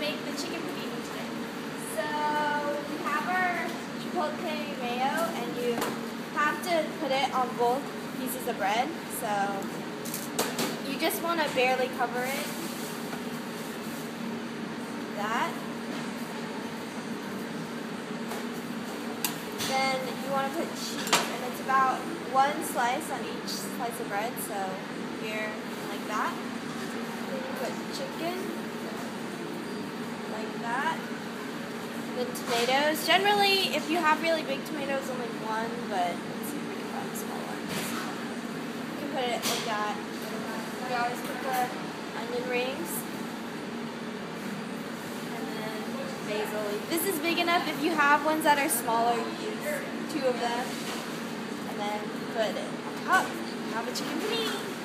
make the chicken panini today. So we have our chipotle mayo, and you have to put it on both pieces of bread. So you just want to barely cover it. That. Then you want to put cheese, and it's about one slice on each slice of bread. So here, like that. Then you put chicken like that. The tomatoes. Generally, if you have really big tomatoes, only one, but let's see if we can find small ones. You can put it like that. We always put the onion rings. And then basil. This is big enough. If you have ones that are smaller, you use two of them. And then put it on top. Have a chicken panini.